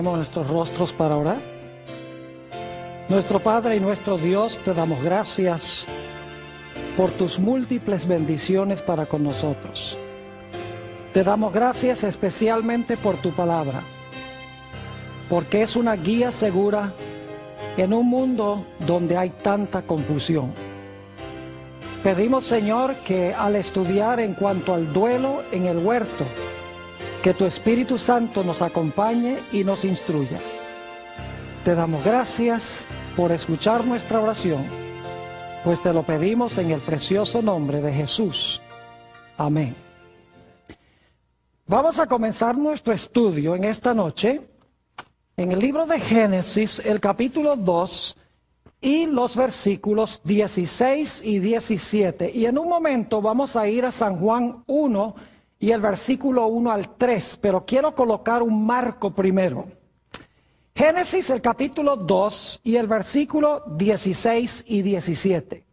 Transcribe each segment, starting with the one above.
Nuestros rostros para orar. Nuestro Padre y nuestro Dios, te damos gracias por tus múltiples bendiciones para con nosotros. Te damos gracias especialmente por tu palabra, porque es una guía segura en un mundo donde hay tanta confusión. Pedimos, Señor, que al estudiar en cuanto al duelo en el huerto, que tu Espíritu Santo nos acompañe y nos instruya. Te damos gracias por escuchar nuestra oración, pues te lo pedimos en el precioso nombre de Jesús. Amén. Vamos a comenzar nuestro estudio en esta noche en el libro de Génesis, el capítulo 2 y los versículos 16 y 17. Y en un momento vamos a ir a San Juan 1 y el versículo 1 al 3, pero quiero colocar un marco primero. Génesis el capítulo 2 y el versículo 16 y 17.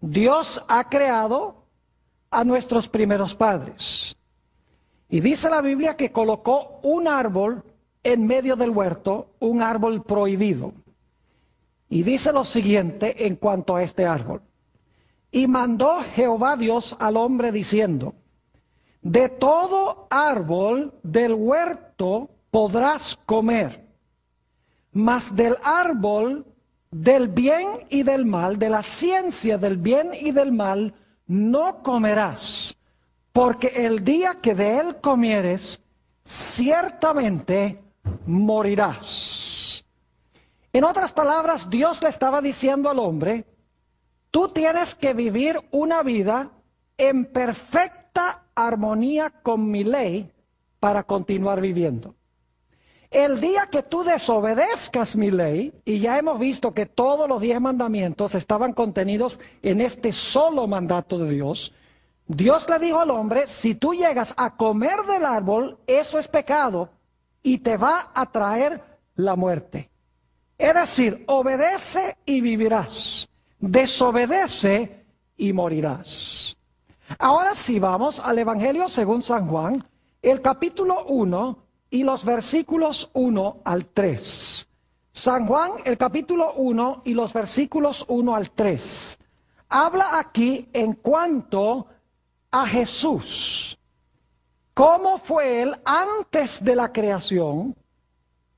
Dios ha creado a nuestros primeros padres. Y dice la Biblia que colocó un árbol en medio del huerto, un árbol prohibido. Y dice lo siguiente en cuanto a este árbol. Y mandó Jehová Dios al hombre diciendo, de todo árbol del huerto podrás comer, mas del árbol del bien y del mal, de la ciencia del bien y del mal, no comerás, porque el día que de él comieres, ciertamente morirás. En otras palabras, Dios le estaba diciendo al hombre, tú tienes que vivir una vida en perfecta armonía con mi ley para continuar viviendo. El día que tú desobedezcas mi ley, y ya hemos visto que todos los diez mandamientos estaban contenidos en este solo mandato de Dios, Dios le dijo al hombre, si tú llegas a comer del árbol, eso es pecado y te va a traer la muerte. Es decir, obedece y vivirás, desobedece y morirás. Ahora sí vamos al Evangelio según San Juan, el capítulo 1 y los versículos 1 al 3. San Juan, el capítulo 1 y los versículos 1 al 3. Habla aquí en cuanto a Jesús. ¿Cómo fue él antes de la creación?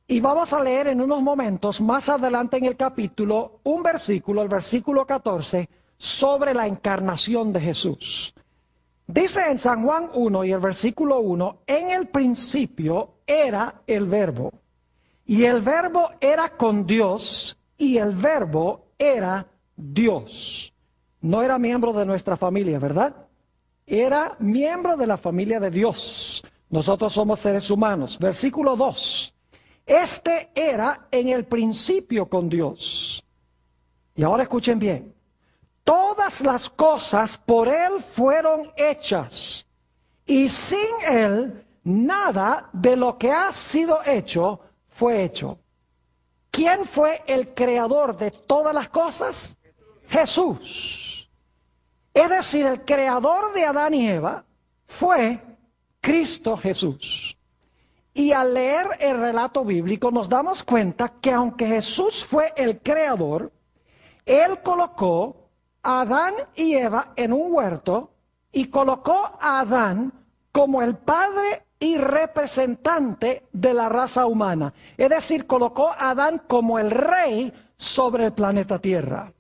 Y vamos a leer en unos momentos más adelante en el capítulo un versículo, el versículo 14, sobre la encarnación de Jesús. Dice en San Juan 1 y el versículo 1, en el principio era el verbo, y el verbo era con Dios, y el verbo era Dios. No era miembro de nuestra familia, ¿verdad? Era miembro de la familia de Dios. Nosotros somos seres humanos. Versículo 2. Este era en el principio con Dios. Y ahora escuchen bien. Todas las cosas por Él fueron hechas y sin Él nada de lo que ha sido hecho fue hecho. ¿Quién fue el creador de todas las cosas? Jesús. Es decir, el creador de Adán y Eva fue Cristo Jesús. Y al leer el relato bíblico nos damos cuenta que aunque Jesús fue el creador, Él colocó Adán y Eva en un huerto y colocó a Adán como el padre y representante de la raza humana. Es decir, colocó a Adán como el rey sobre el planeta Tierra.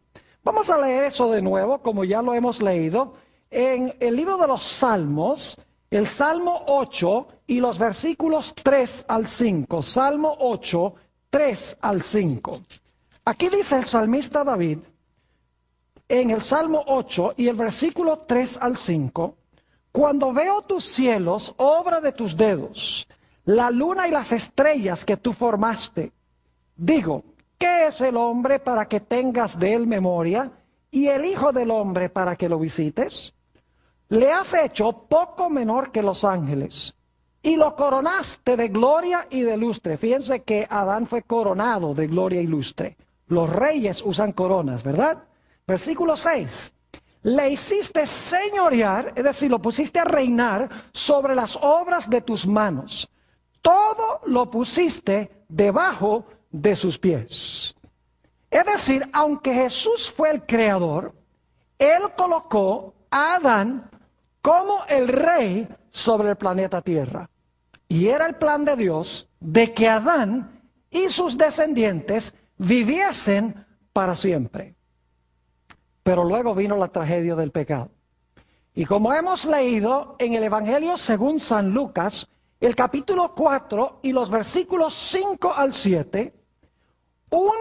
Vamos a leer eso de nuevo, como ya lo hemos leído, en el libro de los Salmos, el Salmo 8 y los versículos 3 al 5. Salmo 8, 3 al 5. Aquí dice el salmista David, en el Salmo 8 y el versículo 3 al 5, cuando veo tus cielos, obra de tus dedos, la luna y las estrellas que tú formaste, digo, ¿qué es el hombre para que tengas de él memoria y el Hijo del hombre para que lo visites? Le has hecho poco menor que los ángeles y lo coronaste de gloria y de lustre. Fíjense que Adán fue coronado de gloria y lustre. Los reyes usan coronas, ¿verdad? Versículo 6. Le hiciste señorear, es decir, lo pusiste a reinar sobre las obras de tus manos. todo lo pusiste debajo de sus pies. Es decir, aunque Jesús fue el creador, Él colocó a Adán como el rey sobre el planeta Tierra. Y era el plan de Dios de que Adán y sus descendientes viviesen para siempre. Pero luego vino la tragedia del pecado. Y como hemos leído en el Evangelio según San Lucas, el capítulo 4 y los versículos 5 al 7, un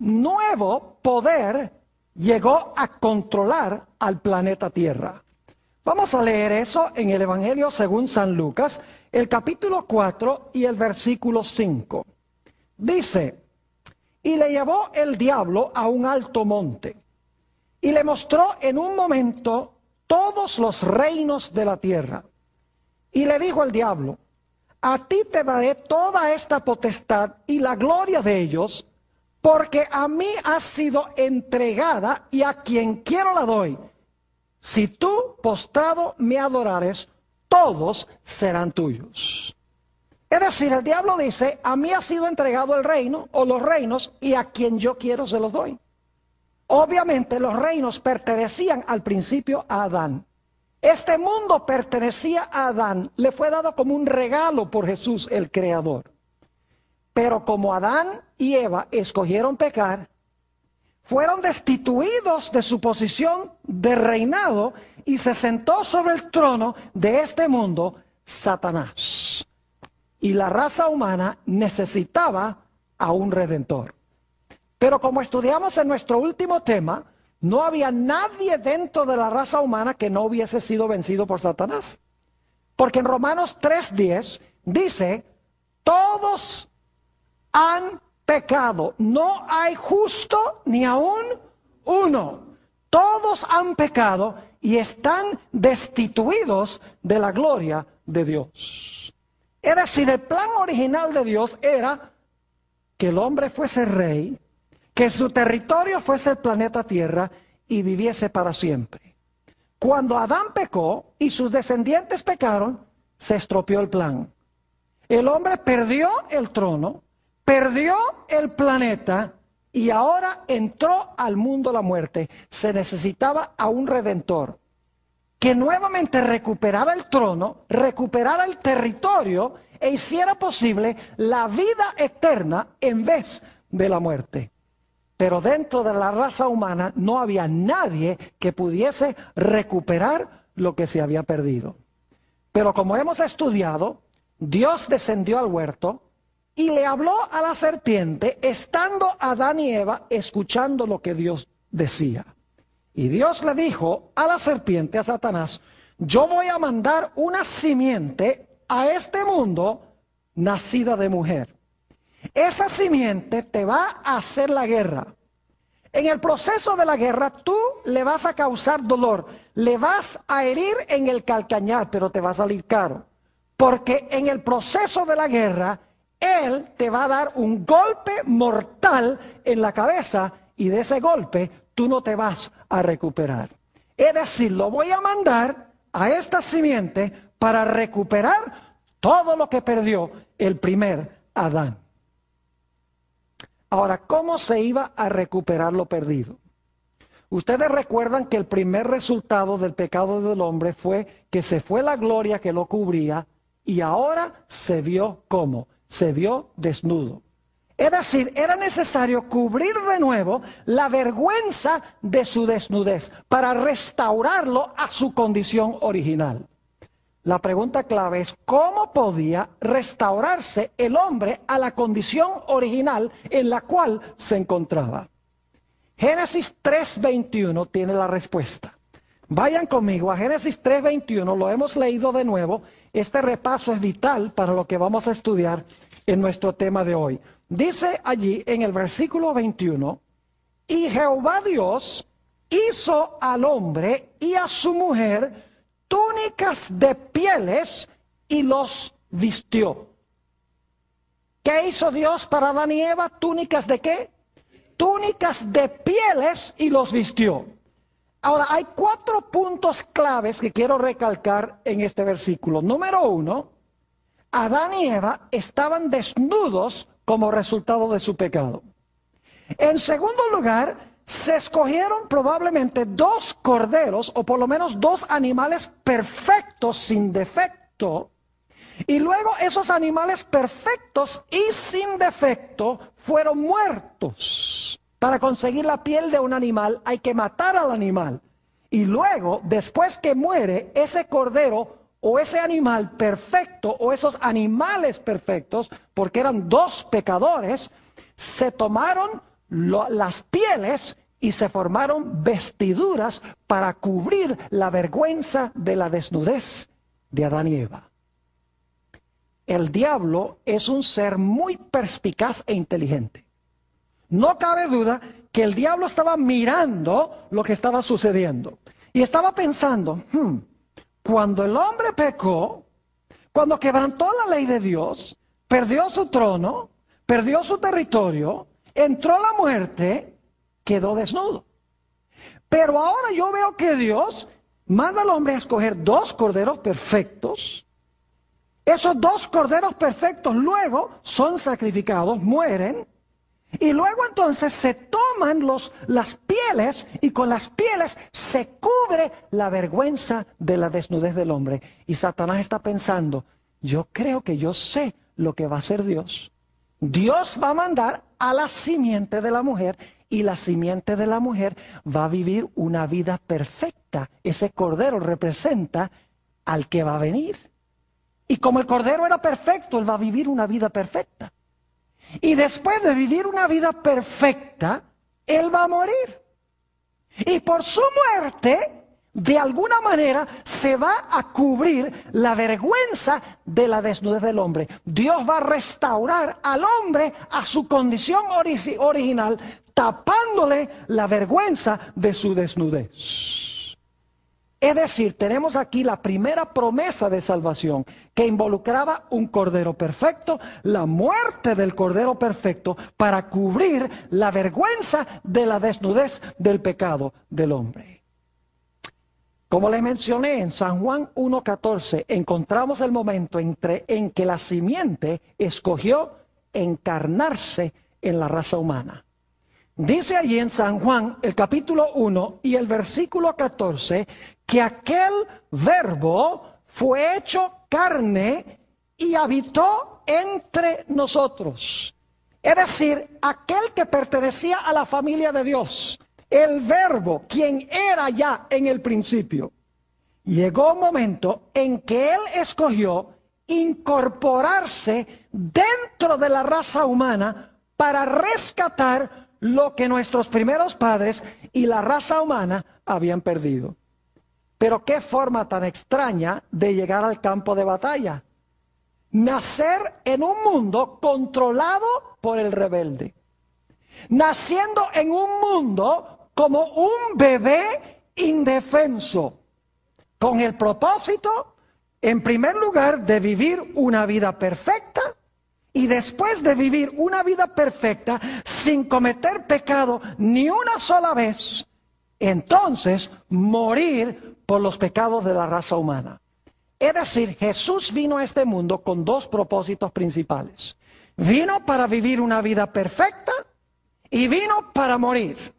nuevo poder llegó a controlar al planeta Tierra. Vamos a leer eso en el Evangelio según San Lucas, el capítulo 4 y el versículo 5. Dice, y le llevó el diablo a un alto monte y le mostró en un momento todos los reinos de la tierra. Y le dijo al diablo, a ti te daré toda esta potestad y la gloria de ellos, porque a mí ha sido entregada y a quien quiero la doy. Si tú postrado me adorares, todos serán tuyos. Es decir, el diablo dice, a mí ha sido entregado el reino o los reinos y a quien yo quiero se los doy. Obviamente los reinos pertenecían al principio a Adán. Este mundo pertenecía a Adán, le fue dado como un regalo por Jesús el Creador. Pero como Adán y Eva escogieron pecar, fueron destituidos de su posición de reinado y se sentó sobre el trono de este mundo Satanás. Y la raza humana necesitaba a un redentor. Pero como estudiamos en nuestro último tema, no había nadie dentro de la raza humana que no hubiese sido vencido por Satanás. Porque en Romanos 3:10 dice, todos han pecado, no hay justo ni aún uno. Todos han pecado y están destituidos de la gloria de Dios. Es decir, el plan original de Dios era que el hombre fuese rey, que su territorio fuese el planeta Tierra y viviese para siempre. Cuando Adán pecó y sus descendientes pecaron, se estropeó el plan. El hombre perdió el trono, perdió el planeta y ahora entró al mundo la muerte. Se necesitaba a un redentor que nuevamente recuperara el trono, recuperara el territorio e hiciera posible la vida eterna en vez de la muerte. Pero dentro de la raza humana no había nadie que pudiese recuperar lo que se había perdido. Pero como hemos estudiado, Dios descendió al huerto y le habló a la serpiente estando Adán y Eva escuchando lo que Dios decía. Y Dios le dijo a la serpiente, a Satanás, yo voy a mandar una simiente a este mundo nacida de mujer. Esa simiente te va a hacer la guerra. En el proceso de la guerra tú le vas a causar dolor, le vas a herir en el calcañar, pero te va a salir caro. Porque en el proceso de la guerra, él te va a dar un golpe mortal en la cabeza y de ese golpe tú no te vas a recuperar. Es decir, lo voy a mandar a esta simiente para recuperar todo lo que perdió el primer Adán. Ahora, ¿cómo se iba a recuperar lo perdido? Ustedes recuerdan que el primer resultado del pecado del hombre fue que se fue la gloria que lo cubría y ahora se vio como, se vio desnudo. Es decir, era necesario cubrir de nuevo la vergüenza de su desnudez para restaurarlo a su condición original. La pregunta clave es cómo podía restaurarse el hombre a la condición original en la cual se encontraba. Génesis 3.21 tiene la respuesta. Vayan conmigo a Génesis 3.21, lo hemos leído de nuevo. Este repaso es vital para lo que vamos a estudiar en nuestro tema de hoy. Dice allí en el versículo 21, y Jehová Dios hizo al hombre y a su mujer túnicas de pieles y los vistió. ¿Qué hizo Dios para Adán y Eva? ¿Túnicas de qué? Túnicas de pieles y los vistió. Ahora, hay cuatro puntos claves que quiero recalcar en este versículo. Número uno, Adán y Eva estaban desnudos como resultado de su pecado. En segundo lugar, se escogieron probablemente dos corderos o por lo menos dos animales perfectos sin defecto. Y luego esos animales perfectos y sin defecto fueron muertos. Para conseguir la piel de un animal hay que matar al animal. Y luego, después que muere ese cordero o ese animal perfecto o esos animales perfectos, porque eran dos pecadores, se tomaron las pieles y se formaron vestiduras para cubrir la vergüenza de la desnudez de Adán y Eva. El diablo es un ser muy perspicaz e inteligente. No cabe duda que el diablo estaba mirando lo que estaba sucediendo y estaba pensando, hmm, cuando el hombre pecó, cuando quebrantó la ley de Dios, perdió su trono, perdió su territorio, entró la muerte, quedó desnudo. Pero ahora yo veo que Dios manda al hombre a escoger dos corderos perfectos. Esos dos corderos perfectos luego son sacrificados, mueren, y luego entonces se toman los, las pieles y con las pieles se cubre la vergüenza de la desnudez del hombre. Y Satanás está pensando, yo creo que yo sé lo que va a hacer Dios. Dios va a mandar a la simiente de la mujer y la simiente de la mujer va a vivir una vida perfecta. Ese cordero representa al que va a venir. Y como el cordero era perfecto, él va a vivir una vida perfecta. Y después de vivir una vida perfecta, él va a morir. Y por su muerte, de alguna manera se va a cubrir la vergüenza de la desnudez del hombre. Dios va a restaurar al hombre a su condición original, tapándole la vergüenza de su desnudez. Es decir, tenemos aquí la primera promesa de salvación que involucraba un cordero perfecto, la muerte del cordero perfecto para cubrir la vergüenza de la desnudez del pecado del hombre. Como les mencioné en San Juan 1.14, encontramos el momento entre, en que la simiente escogió encarnarse en la raza humana. Dice allí en San Juan, el capítulo 1 y el versículo 14, que aquel verbo fue hecho carne y habitó entre nosotros. Es decir, aquel que pertenecía a la familia de Dios, el verbo, quien era ya en el principio. Llegó un momento en que él escogió incorporarse dentro de la raza humana para rescatar lo que nuestros primeros padres y la raza humana habían perdido. Pero qué forma tan extraña de llegar al campo de batalla. Nacer en un mundo controlado por el rebelde. Naciendo en un mundo como un bebé indefenso. Con el propósito, en primer lugar, de vivir una vida perfecta y después de vivir una vida perfecta sin cometer pecado ni una sola vez, entonces morir por los pecados de la raza humana. Es decir, Jesús vino a este mundo con dos propósitos principales. Vino para vivir una vida perfecta y vino para morir.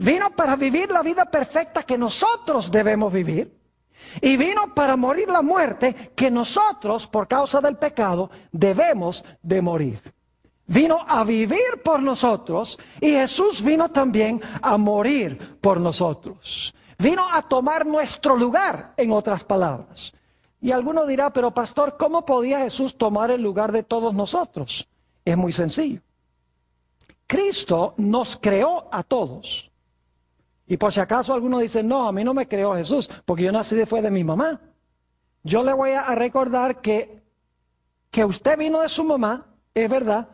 Vino para vivir la vida perfecta que nosotros debemos vivir y vino para morir la muerte que nosotros, por causa del pecado, debemos de morir. Vino a vivir por nosotros y Jesús vino también a morir por nosotros. Vino a tomar nuestro lugar, en otras palabras. Y alguno dirá, pero pastor, ¿cómo podía Jesús tomar el lugar de todos nosotros? Es muy sencillo. Cristo nos creó a todos. Y por si acaso alguno dice, no, a mí no me creó Jesús, porque yo nací después de mi mamá. Yo le voy a recordar que, que usted vino de su mamá, es verdad.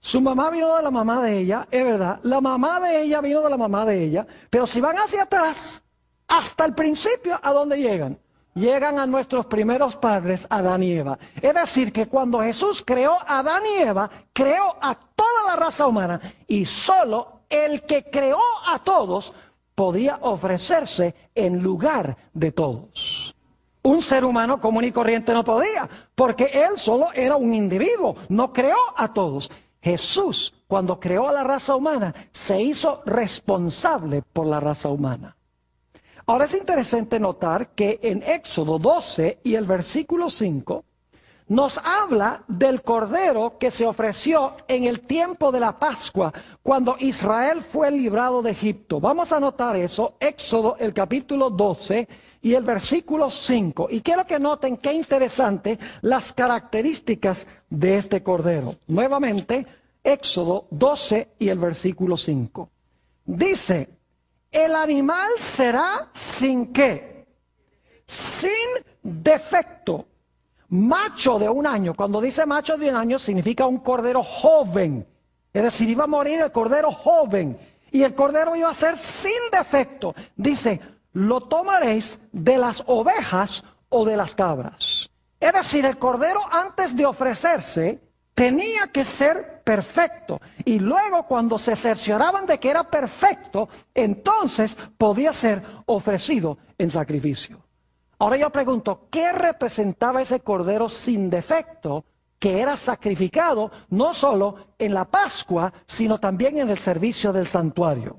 Su mamá vino de la mamá de ella, es verdad. La mamá de ella vino de la mamá de ella. Pero si van hacia atrás, hasta el principio, ¿a dónde llegan? Llegan a nuestros primeros padres, Adán y Eva. Es decir, que cuando Jesús creó a Adán y Eva, creó a toda la raza humana y solo el que creó a todos podía ofrecerse en lugar de todos. Un ser humano común y corriente no podía, porque él solo era un individuo, no creó a todos. Jesús, cuando creó a la raza humana, se hizo responsable por la raza humana. Ahora es interesante notar que en Éxodo 12 y el versículo 5 nos habla del cordero que se ofreció en el tiempo de la Pascua, cuando Israel fue librado de Egipto. Vamos a notar eso, Éxodo el capítulo 12 y el versículo 5. Y quiero que noten qué interesante las características de este cordero. Nuevamente, Éxodo 12 y el versículo 5. Dice, el animal será sin qué? Sin defecto. Macho de un año. Cuando dice macho de un año significa un cordero joven. Es decir, iba a morir el cordero joven. Y el cordero iba a ser sin defecto. Dice, lo tomaréis de las ovejas o de las cabras. Es decir, el cordero antes de ofrecerse tenía que ser perfecto. Y luego cuando se cercioraban de que era perfecto, entonces podía ser ofrecido en sacrificio. Ahora yo pregunto, ¿qué representaba ese cordero sin defecto que era sacrificado no solo en la Pascua, sino también en el servicio del santuario?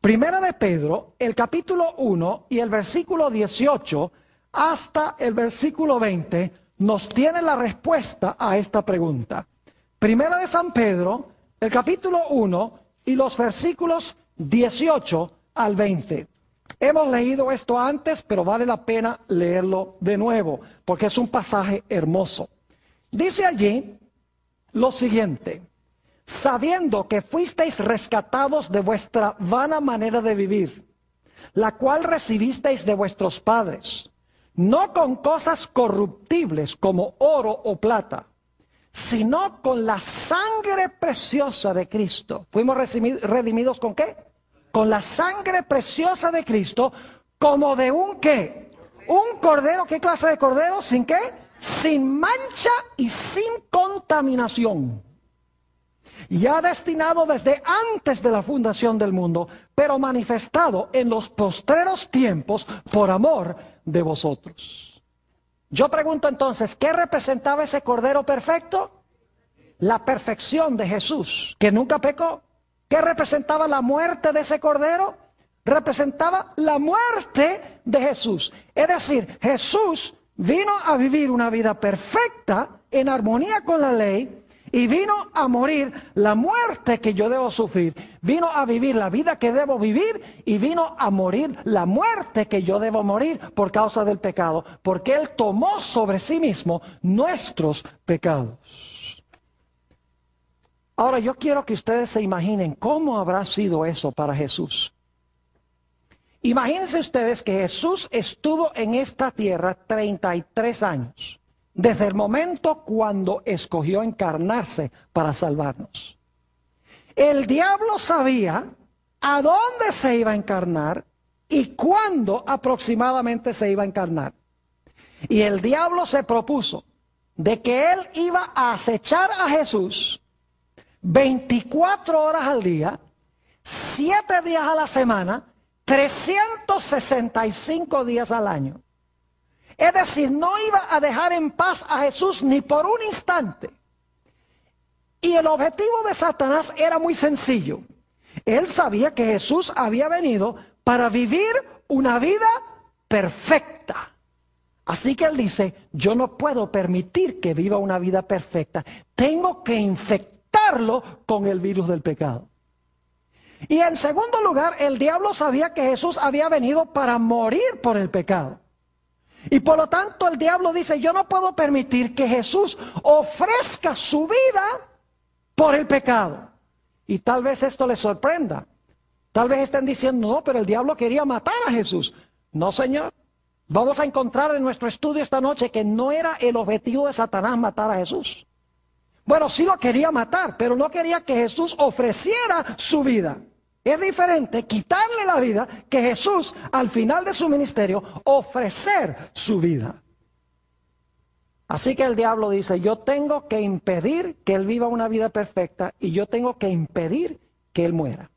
Primera de Pedro, el capítulo 1 y el versículo 18 hasta el versículo 20 nos tiene la respuesta a esta pregunta. Primera de San Pedro, el capítulo 1 y los versículos 18 al 20. Hemos leído esto antes, pero vale la pena leerlo de nuevo, porque es un pasaje hermoso. Dice allí lo siguiente sabiendo que fuisteis rescatados de vuestra vana manera de vivir, la cual recibisteis de vuestros padres, no con cosas corruptibles como oro o plata, sino con la sangre preciosa de Cristo. Fuimos redimidos con qué? Con la sangre preciosa de Cristo, como de un qué? Un cordero, ¿qué clase de cordero? ¿Sin qué? Sin mancha y sin contaminación ya destinado desde antes de la fundación del mundo, pero manifestado en los postreros tiempos por amor de vosotros. Yo pregunto entonces, ¿qué representaba ese Cordero perfecto? La perfección de Jesús, que nunca pecó. ¿Qué representaba la muerte de ese Cordero? Representaba la muerte de Jesús. Es decir, Jesús vino a vivir una vida perfecta en armonía con la ley, y vino a morir la muerte que yo debo sufrir. Vino a vivir la vida que debo vivir y vino a morir la muerte que yo debo morir por causa del pecado, porque Él tomó sobre sí mismo nuestros pecados. Ahora yo quiero que ustedes se imaginen cómo habrá sido eso para Jesús. Imagínense ustedes que Jesús estuvo en esta tierra 33 años desde el momento cuando escogió encarnarse para salvarnos. El diablo sabía a dónde se iba a encarnar y cuándo aproximadamente se iba a encarnar. Y el diablo se propuso de que él iba a acechar a Jesús 24 horas al día, 7 días a la semana, 365 días al año. Es decir, no iba a dejar en paz a Jesús ni por un instante. Y el objetivo de Satanás era muy sencillo. Él sabía que Jesús había venido para vivir una vida perfecta. Así que él dice, yo no puedo permitir que viva una vida perfecta. Tengo que con el virus del pecado. Y en segundo lugar, el diablo sabía que Jesús había venido para morir por el pecado. Y por lo tanto el diablo dice, yo no puedo permitir que Jesús ofrezca su vida por el pecado. Y tal vez esto les sorprenda. Tal vez estén diciendo, no, pero el diablo quería matar a Jesús. No, Señor. Vamos a encontrar en nuestro estudio esta noche que no era el objetivo de Satanás matar a Jesús. Bueno, sí lo quería matar, pero no quería que Jesús ofreciera su vida. Es diferente quitarle la vida que Jesús al final de su ministerio ofrecer su vida. Así que el diablo dice, yo tengo que impedir que él viva una vida perfecta y yo tengo que impedir que él muera.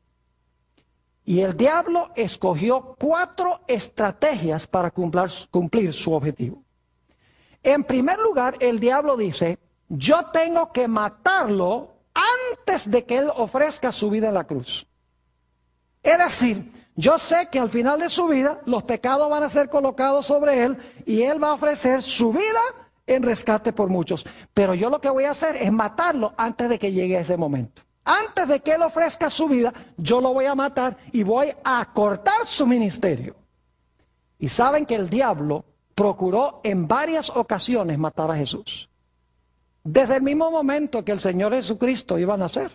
Y el diablo escogió cuatro estrategias para cumplir, cumplir su objetivo. En primer lugar, el diablo dice, yo tengo que matarlo antes de que él ofrezca su vida en la cruz. Es decir, yo sé que al final de su vida los pecados van a ser colocados sobre él y él va a ofrecer su vida en rescate por muchos. Pero yo lo que voy a hacer es matarlo antes de que llegue ese momento. Antes de que él ofrezca su vida, yo lo voy a matar y voy a cortar su ministerio. Y saben que el diablo procuró en varias ocasiones matar a Jesús. Desde el mismo momento que el Señor Jesucristo iba a nacer.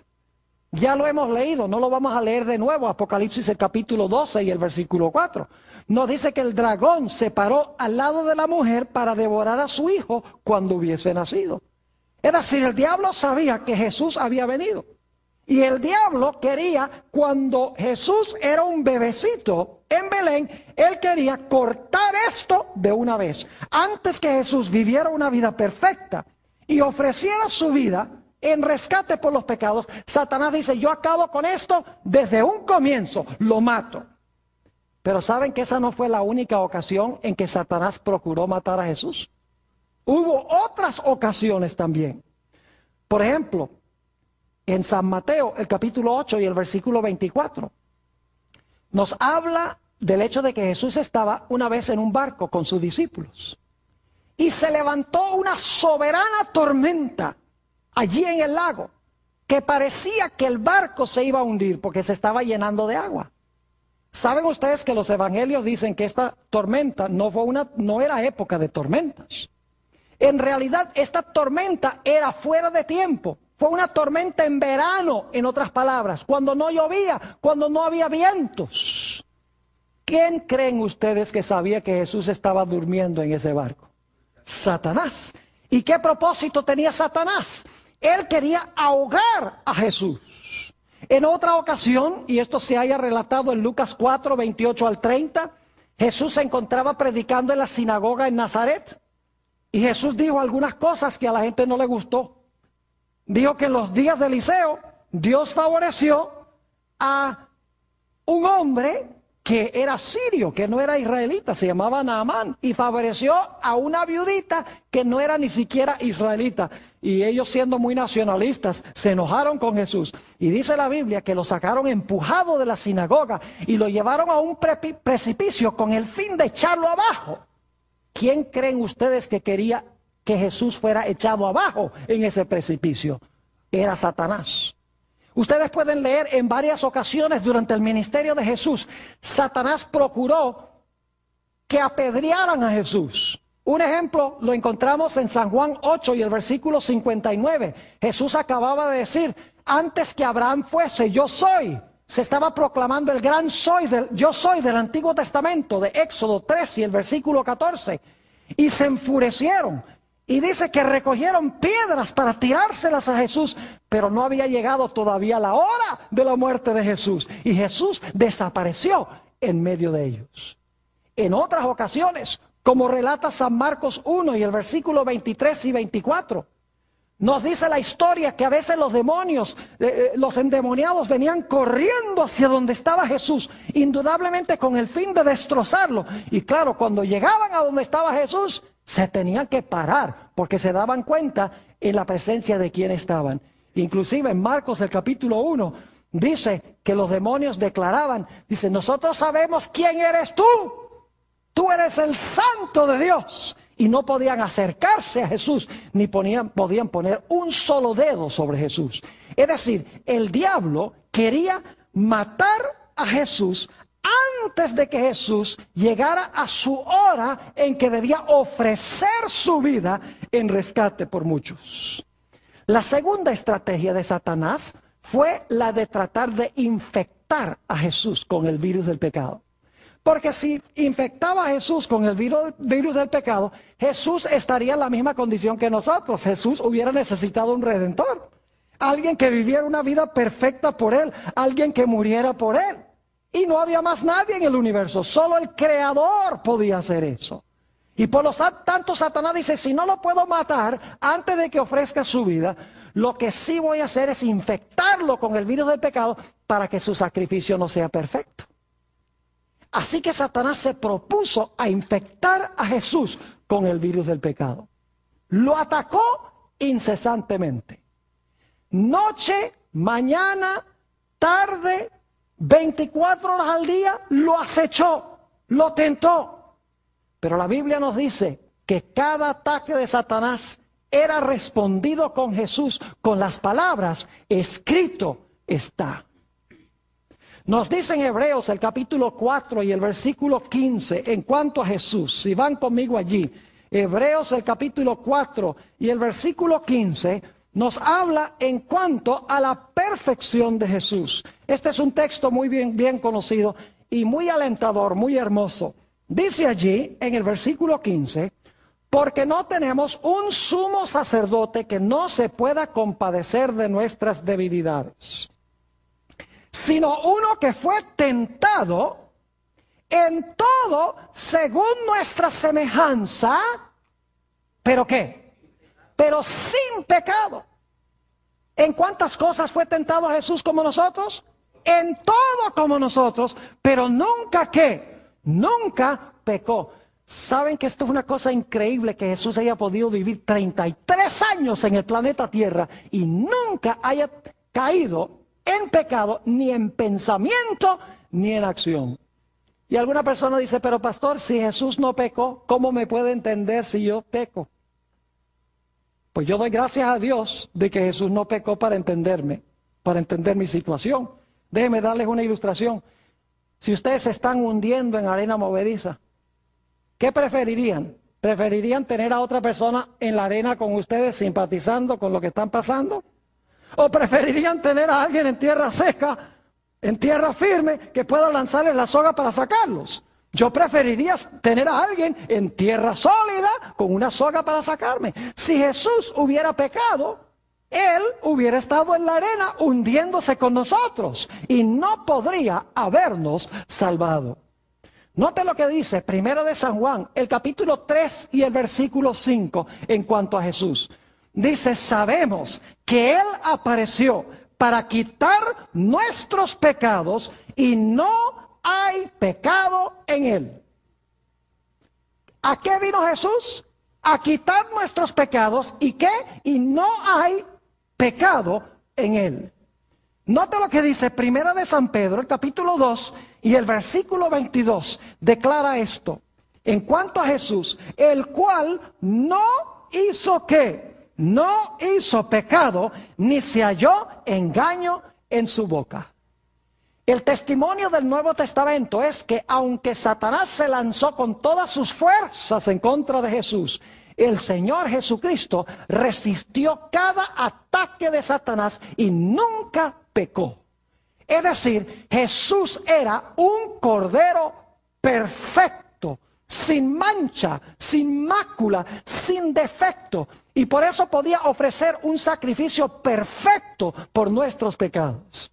Ya lo hemos leído, no lo vamos a leer de nuevo, Apocalipsis el capítulo 12 y el versículo 4. Nos dice que el dragón se paró al lado de la mujer para devorar a su hijo cuando hubiese nacido. Es decir, el diablo sabía que Jesús había venido. Y el diablo quería, cuando Jesús era un bebecito en Belén, él quería cortar esto de una vez. Antes que Jesús viviera una vida perfecta y ofreciera su vida, en rescate por los pecados, Satanás dice, yo acabo con esto desde un comienzo, lo mato. Pero saben que esa no fue la única ocasión en que Satanás procuró matar a Jesús. Hubo otras ocasiones también. Por ejemplo, en San Mateo, el capítulo 8 y el versículo 24, nos habla del hecho de que Jesús estaba una vez en un barco con sus discípulos y se levantó una soberana tormenta allí en el lago, que parecía que el barco se iba a hundir porque se estaba llenando de agua. Saben ustedes que los evangelios dicen que esta tormenta no fue una no era época de tormentas. En realidad esta tormenta era fuera de tiempo. Fue una tormenta en verano, en otras palabras, cuando no llovía, cuando no había vientos. ¿Quién creen ustedes que sabía que Jesús estaba durmiendo en ese barco? Satanás. ¿Y qué propósito tenía Satanás? Él quería ahogar a Jesús. En otra ocasión, y esto se haya relatado en Lucas 4, 28 al 30, Jesús se encontraba predicando en la sinagoga en Nazaret. Y Jesús dijo algunas cosas que a la gente no le gustó. Dijo que en los días de Eliseo, Dios favoreció a un hombre que era sirio, que no era israelita, se llamaba Naamán, y favoreció a una viudita que no era ni siquiera israelita. Y ellos siendo muy nacionalistas, se enojaron con Jesús. Y dice la Biblia que lo sacaron empujado de la sinagoga y lo llevaron a un precipicio con el fin de echarlo abajo. ¿Quién creen ustedes que quería que Jesús fuera echado abajo en ese precipicio? Era Satanás. Ustedes pueden leer en varias ocasiones durante el ministerio de Jesús, Satanás procuró que apedrearan a Jesús. Un ejemplo lo encontramos en San Juan 8 y el versículo 59. Jesús acababa de decir, antes que Abraham fuese, yo soy. Se estaba proclamando el gran soy, del, yo soy del Antiguo Testamento, de Éxodo 3 y el versículo 14. Y se enfurecieron y dice que recogieron piedras para tirárselas a Jesús, pero no había llegado todavía la hora de la muerte de Jesús. Y Jesús desapareció en medio de ellos. En otras ocasiones, como relata San Marcos 1 y el versículo 23 y 24, nos dice la historia que a veces los demonios, eh, eh, los endemoniados venían corriendo hacia donde estaba Jesús, indudablemente con el fin de destrozarlo. Y claro, cuando llegaban a donde estaba Jesús, se tenían que parar porque se daban cuenta en la presencia de quien estaban. Inclusive en Marcos el capítulo 1 dice que los demonios declaraban, dice, nosotros sabemos quién eres tú, tú eres el santo de Dios. Y no podían acercarse a Jesús, ni podían poner un solo dedo sobre Jesús. Es decir, el diablo quería matar a Jesús antes de que Jesús llegara a su hora en que debía ofrecer su vida en rescate por muchos. La segunda estrategia de Satanás fue la de tratar de infectar a Jesús con el virus del pecado. Porque si infectaba a Jesús con el virus, del pecado, Jesús estaría en la misma condición que nosotros. Jesús hubiera necesitado un redentor. Alguien que viviera una vida perfecta por él. Alguien que muriera por él. Y no había más nadie en el universo, solo el creador podía hacer eso. Y por lo tanto Satanás dice, si no lo puedo matar antes de que ofrezca su vida, Lo que sí voy a hacer es infectarlo con el virus del pecado para que su sacrificio no sea perfecto. Así que Satanás se propuso a infectar a Jesús con el virus del pecado. Lo atacó incesantemente. Noche, mañana, tarde, 24 horas al día, lo acechó, lo tentó. Pero la Biblia nos dice que cada ataque de Satanás era respondido con Jesús con las palabras, escrito está. Nos dice en Hebreos el capítulo 4 y el versículo 15 en cuanto a Jesús, si van conmigo allí, Hebreos el capítulo 4 y el versículo 15 nos habla en cuanto a la perfección de Jesús. Este es un texto muy bien, conocido y muy alentador, muy hermoso. Dice allí en el versículo 15, porque no tenemos un sumo sacerdote que no se pueda compadecer de nuestras debilidades sino uno que fue tentado en todo según nuestra semejanza, pero qué? Pero sin pecado. ¿En cuántas cosas fue tentado Jesús como nosotros? En todo como nosotros, pero nunca qué? Nunca pecó. ¿Saben que esto es una cosa increíble que Jesús haya podido vivir 33 años en el planeta Tierra y nunca haya caído en pecado, ni en pensamiento, ni en acción. Y alguna persona dice, pero pastor, si Jesús no pecó, ¿cómo me puede entender si yo peco? Pues yo doy gracias a Dios de que Jesús no pecó para entenderme, para entender mi situación. Déjenme darles una ilustración. Si ustedes se están hundiendo en arena movediza, ¿qué preferirían? ¿Preferirían tener a otra persona en la arena con ustedes simpatizando con lo que están pasando? ¿O preferirían tener a alguien en tierra seca, en tierra firme, que pueda lanzarles la soga para sacarlos? Yo preferiría tener a alguien en tierra sólida con una soga para sacarme. Si Jesús hubiera pecado, Él hubiera estado en la arena hundiéndose con nosotros y no podría habernos salvado. Note lo que dice Primero de San Juan, el capítulo 3 y el versículo 5 en cuanto a Jesús. Dice, sabemos que Él apareció para quitar nuestros pecados y no hay pecado en Él. ¿A qué vino Jesús? A quitar nuestros pecados y qué? Y no hay pecado en Él. Note lo que dice Primera de San Pedro, el capítulo 2 y el versículo 22, declara esto. En cuanto a Jesús, el cual no hizo qué? no hizo pecado, ni se halló engaño en su boca. El testimonio del Nuevo Testamento es que aunque Satanás se lanzó con todas sus fuerzas en contra de Jesús, el Señor Jesucristo resistió cada ataque de Satanás y nunca pecó. Es decir, Jesús era un cordero perfecto, sin mancha, sin mácula, sin defecto. Y por eso podía ofrecer un sacrificio perfecto por nuestros pecados.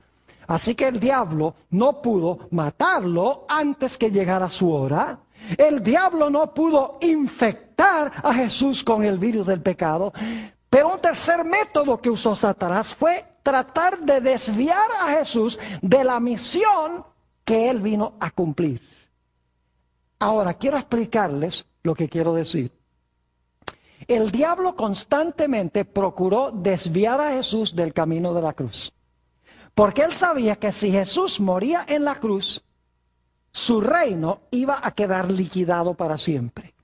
Así que el diablo no pudo matarlo antes que llegara su hora. El diablo no pudo infectar a Jesús con el virus del pecado. Pero un tercer método que usó Satanás fue tratar de desviar a Jesús de la misión que él vino a cumplir. Ahora, quiero explicarles lo que quiero decir. El diablo constantemente procuró desviar a Jesús del camino de la cruz. Porque él sabía que si Jesús moría en la cruz, su reino iba a quedar liquidado para siempre.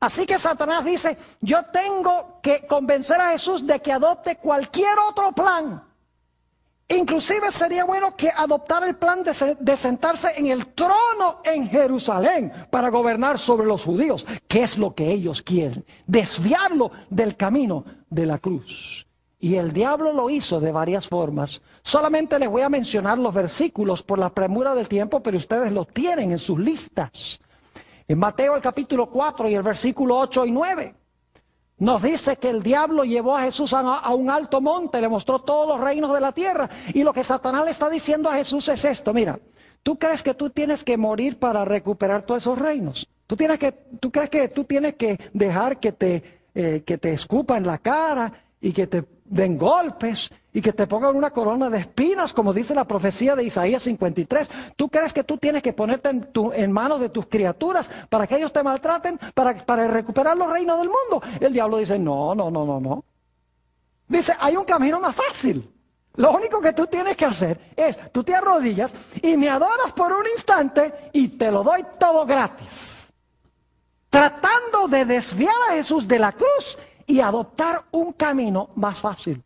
Así que Satanás dice, yo tengo que convencer a Jesús de que adopte cualquier otro plan Inclusive sería bueno que adoptara el plan de, sentarse en el trono en Jerusalén para gobernar sobre los judíos, que es lo que ellos quieren, desviarlo del camino de la cruz. Y el diablo lo hizo de varias formas. Solamente les voy a mencionar los versículos por la premura del tiempo, pero ustedes los tienen en sus listas. En Mateo el capítulo 4 y el versículo 8 y 9. Nos dice que el diablo llevó a Jesús a, un alto monte, le mostró todos los reinos de la tierra. Y lo que Satanás le está diciendo a Jesús es esto, mira, ¿tú crees que tú tienes que morir para recuperar todos esos reinos? ¿Tú, tienes que, tú crees que tú tienes que dejar que te, eh, que te escupa en la cara y que te den golpes y que te pongan una corona de espinas, como dice la profecía de Isaías 53. ¿Tú crees que tú tienes que ponerte en, en manos de tus criaturas para que ellos te maltraten, para, para recuperar los reinos del mundo? El diablo dice, no, no, no, no, no. Dice, hay un camino más fácil. Lo único que tú tienes que hacer es, tú te arrodillas y me adoras por un instante y te lo doy todo gratis. Tratando de desviar a Jesús de la cruz y adoptar un camino más fácil.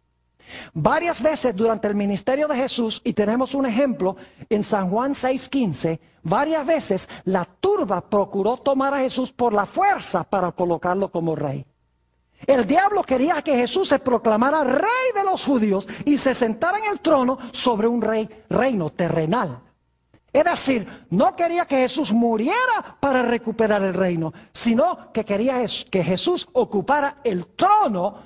Varias veces durante el ministerio de Jesús, y tenemos un ejemplo en San Juan 6:15, varias veces la turba procuró tomar a Jesús por la fuerza para colocarlo como rey. El diablo quería que Jesús se proclamara rey de los judíos y se sentara en el trono sobre un rey, reino terrenal. Es decir, no quería que Jesús muriera para recuperar el reino, sino que quería que Jesús ocupara el trono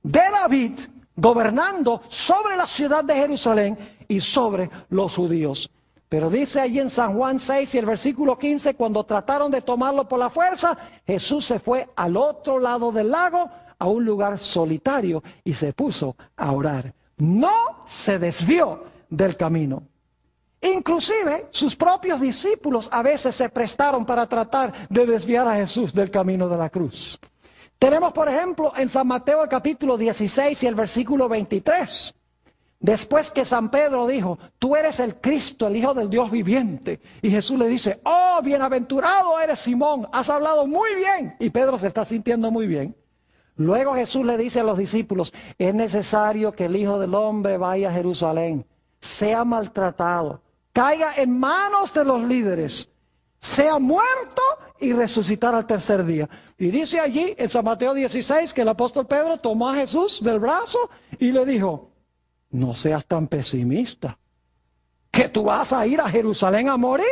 de David, gobernando sobre la ciudad de Jerusalén y sobre los judíos. Pero dice allí en San Juan 6 y el versículo 15, cuando trataron de tomarlo por la fuerza, Jesús se fue al otro lado del lago, a un lugar solitario, y se puso a orar. No se desvió del camino. Inclusive sus propios discípulos a veces se prestaron para tratar de desviar a Jesús del camino de la cruz. Tenemos, por ejemplo, en San Mateo el capítulo 16 y el versículo 23. Después que San Pedro dijo, tú eres el Cristo, el Hijo del Dios viviente. Y Jesús le dice, oh, bienaventurado eres Simón, has hablado muy bien. Y Pedro se está sintiendo muy bien. Luego Jesús le dice a los discípulos, es necesario que el Hijo del Hombre vaya a Jerusalén, sea maltratado, caiga en manos de los líderes, sea muerto y resucitar al tercer día. Y dice allí en San Mateo 16 que el apóstol Pedro tomó a Jesús del brazo y le dijo, no seas tan pesimista, que tú vas a ir a Jerusalén a morir.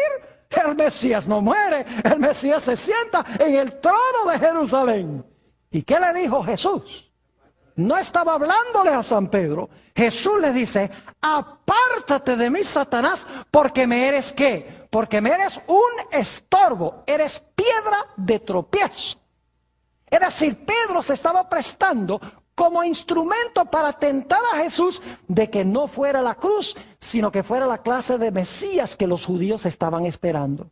El Mesías no muere, el Mesías se sienta en el trono de Jerusalén. ¿Y qué le dijo Jesús? No estaba hablándole a San Pedro. Jesús le dice, apártate de mí, Satanás, porque me eres qué? Porque me eres un estorbo, eres piedra de tropiezo. Es decir, Pedro se estaba prestando como instrumento para tentar a Jesús de que no fuera la cruz, sino que fuera la clase de Mesías que los judíos estaban esperando.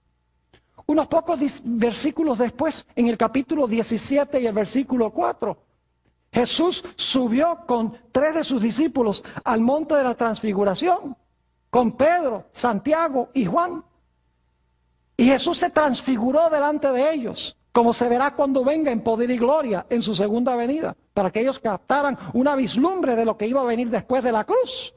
Unos pocos versículos después, en el capítulo 17 y el versículo 4, Jesús subió con tres de sus discípulos al monte de la transfiguración, con Pedro, Santiago y Juan. Y Jesús se transfiguró delante de ellos como se verá cuando venga en poder y gloria en su segunda venida, para que ellos captaran una vislumbre de lo que iba a venir después de la cruz.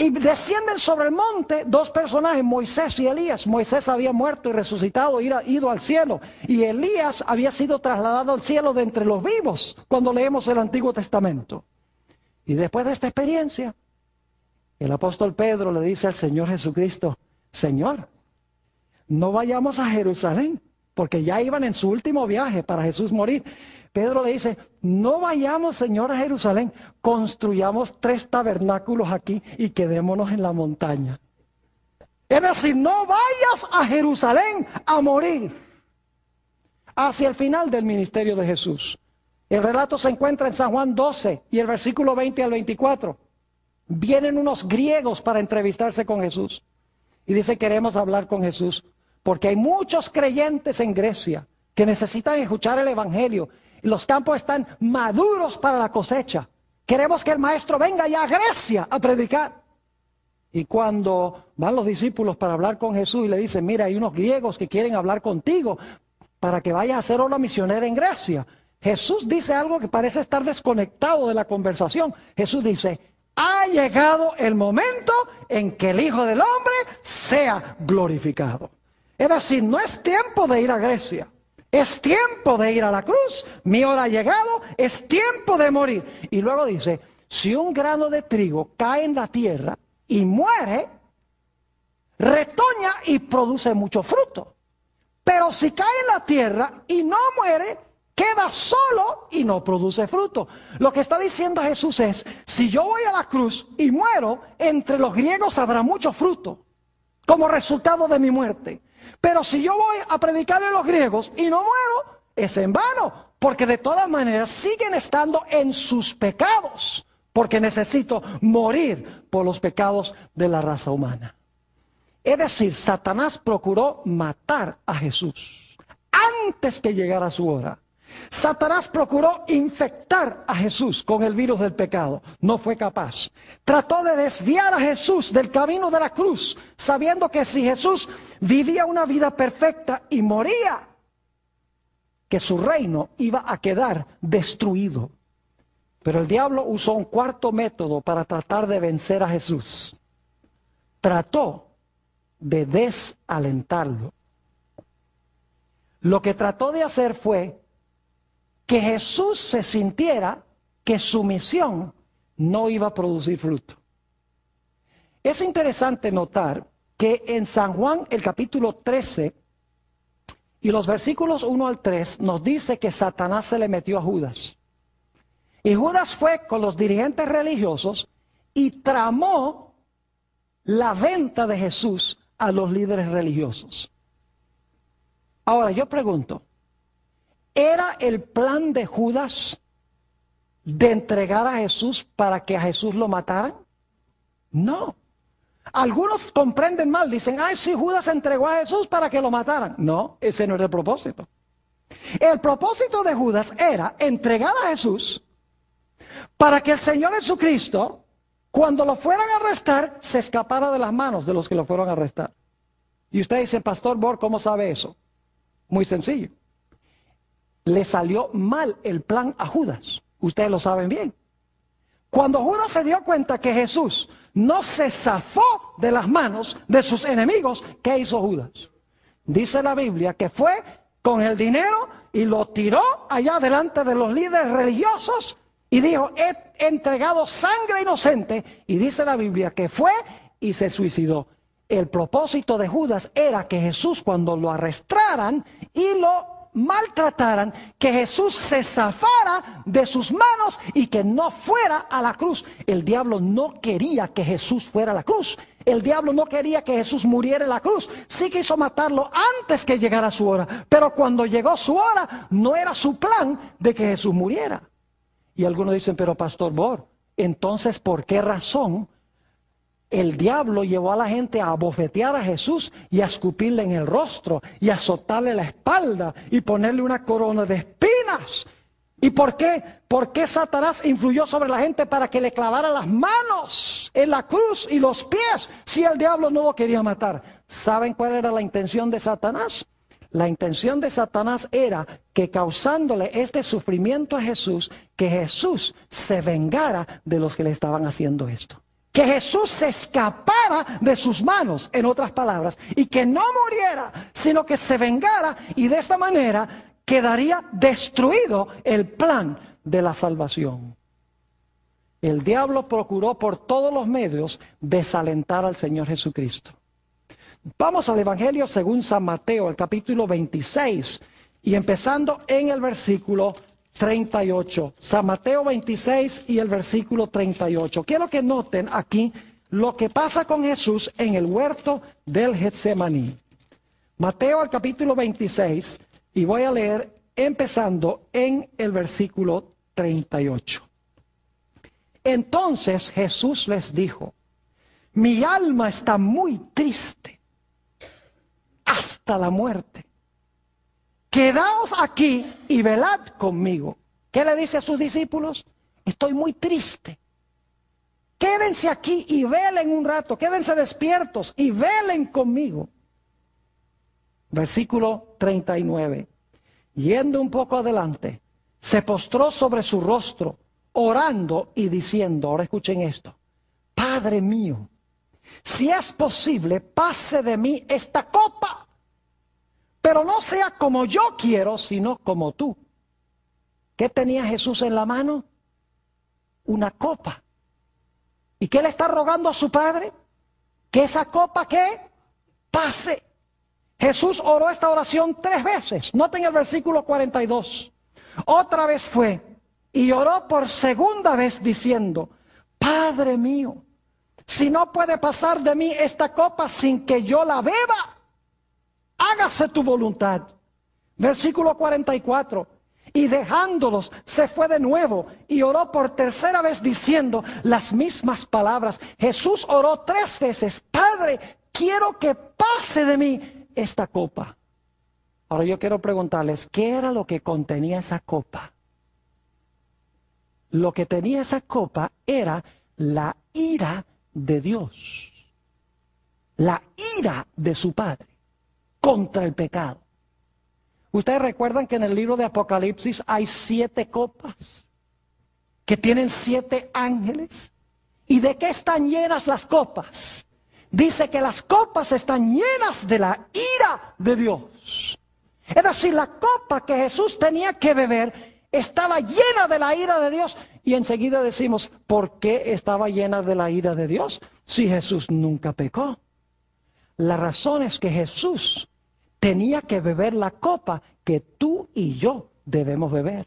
Y descienden sobre el monte dos personajes, Moisés y Elías. Moisés había muerto y resucitado, ido al cielo. Y Elías había sido trasladado al cielo de entre los vivos cuando leemos el Antiguo Testamento. Y después de esta experiencia, el apóstol Pedro le dice al Señor Jesucristo, Señor, no vayamos a Jerusalén, porque ya iban en su último viaje para Jesús morir. Pedro le dice, no vayamos, Señor, a Jerusalén, construyamos tres tabernáculos aquí y quedémonos en la montaña. Es decir, no vayas a Jerusalén a morir. Hacia el final del ministerio de Jesús. El relato se encuentra en San Juan 12 y el versículo 20 al 24. Vienen unos griegos para entrevistarse con Jesús. Y dice, queremos hablar con Jesús. Porque hay muchos creyentes en Grecia que necesitan escuchar el Evangelio. Los campos están maduros para la cosecha. Queremos que el maestro venga ya a Grecia a predicar. Y cuando van los discípulos para hablar con Jesús y le dicen, mira, hay unos griegos que quieren hablar contigo para que vayas a hacer una misionera en Grecia. Jesús dice algo que parece estar desconectado de la conversación. Jesús dice, ha llegado el momento en que el Hijo del Hombre sea glorificado. Es decir, no es tiempo de ir a Grecia. Es tiempo de ir a la cruz. Mi hora ha llegado. Es tiempo de morir. Y luego dice, si un grano de trigo cae en la tierra y muere, retoña y produce mucho fruto. Pero si cae en la tierra y no muere, queda solo y no produce fruto. Lo que está diciendo Jesús es, si yo voy a la cruz y muero, entre los griegos habrá mucho fruto como resultado de mi muerte. Pero si yo voy a predicarle a los griegos y no muero, es en vano. porque de todas maneras siguen estando en sus pecados, porque necesito morir por los pecados de la raza humana. Es decir, Satanás procuró matar a Jesús antes que llegara su hora. Satanás procuró infectar a Jesús con el virus del pecado. No fue capaz. Trató de desviar a Jesús del camino de la cruz, sabiendo que si Jesús vivía una vida perfecta y moría, que su reino iba a quedar destruido. Pero el diablo usó un cuarto método para tratar de vencer a Jesús. Trató de desalentarlo. Lo que trató de hacer fue que Jesús se sintiera que su misión no iba a producir fruto. Es interesante notar que en San Juan el capítulo 13 y los versículos 1 al 3 nos dice que Satanás se le metió a Judas. Y Judas fue con los dirigentes religiosos y tramó la venta de Jesús a los líderes religiosos. Ahora yo pregunto, ¿Era el plan de Judas de entregar a Jesús para que a Jesús lo mataran? No. Algunos comprenden mal, dicen, ay, si Judas entregó a Jesús para que lo mataran. No, ese no era el propósito. El propósito de Judas era entregar a Jesús para que el Señor Jesucristo, cuando lo fueran a arrestar, se escapara de las manos de los que lo fueron a arrestar. Y usted dice, Pastor Bor, ¿cómo sabe eso? Muy sencillo le salió mal el plan a Judas. Ustedes lo saben bien. Cuando Judas se dio cuenta que Jesús no se zafó de las manos de sus enemigos, ¿qué hizo Judas? Dice la Biblia que fue con el dinero y lo tiró allá delante de los líderes religiosos y dijo, he entregado sangre inocente. Y dice la Biblia que fue y se suicidó. El propósito de Judas era que Jesús cuando lo arrestaran y lo maltrataran, que Jesús se zafara de sus manos y que no fuera a la cruz. El diablo no quería que Jesús fuera a la cruz. El diablo no quería que Jesús muriera en la cruz. Sí quiso matarlo antes que llegara su hora. Pero cuando llegó su hora, no era su plan de que Jesús muriera. Y algunos dicen, pero Pastor Bor, entonces, ¿por qué razón el diablo llevó a la gente a abofetear a Jesús y a escupirle en el rostro y a azotarle la espalda y ponerle una corona de espinas. ¿Y por qué? ¿Por qué Satanás influyó sobre la gente para que le clavara las manos en la cruz y los pies si el diablo no lo quería matar? ¿Saben cuál era la intención de Satanás? La intención de Satanás era que causándole este sufrimiento a Jesús, que Jesús se vengara de los que le estaban haciendo esto que Jesús se escapara de sus manos, en otras palabras, y que no muriera, sino que se vengara y de esta manera quedaría destruido el plan de la salvación. El diablo procuró por todos los medios desalentar al Señor Jesucristo. Vamos al Evangelio según San Mateo, el capítulo 26, y empezando en el versículo 38. San Mateo 26 y el versículo 38. Quiero que noten aquí lo que pasa con Jesús en el huerto del Getsemaní. Mateo al capítulo 26 y voy a leer empezando en el versículo 38. Entonces Jesús les dijo, mi alma está muy triste hasta la muerte quedaos aquí y velad conmigo. ¿Qué le dice a sus discípulos? Estoy muy triste. Quédense aquí y velen un rato, quédense despiertos y velen conmigo. Versículo 39. Yendo un poco adelante, se postró sobre su rostro, orando y diciendo, ahora escuchen esto, Padre mío, si es posible, pase de mí esta copa pero no sea como yo quiero, sino como tú. ¿Qué tenía Jesús en la mano? Una copa. ¿Y qué le está rogando a su Padre? Que esa copa que pase. Jesús oró esta oración tres veces. Noten el versículo 42. Otra vez fue y oró por segunda vez diciendo, Padre mío, si no puede pasar de mí esta copa sin que yo la beba, hágase tu voluntad. Versículo 44. Y dejándolos, se fue de nuevo y oró por tercera vez diciendo las mismas palabras. Jesús oró tres veces, Padre, quiero que pase de mí esta copa. Ahora yo quiero preguntarles, ¿qué era lo que contenía esa copa? Lo que tenía esa copa era la ira de Dios, la ira de su Padre contra el pecado. Ustedes recuerdan que en el libro de Apocalipsis hay siete copas que tienen siete ángeles. ¿Y de qué están llenas las copas? Dice que las copas están llenas de la ira de Dios. Es decir, la copa que Jesús tenía que beber estaba llena de la ira de Dios. Y enseguida decimos, ¿por qué estaba llena de la ira de Dios si Jesús nunca pecó? La razón es que Jesús tenía que beber la copa que tú y yo debemos beber.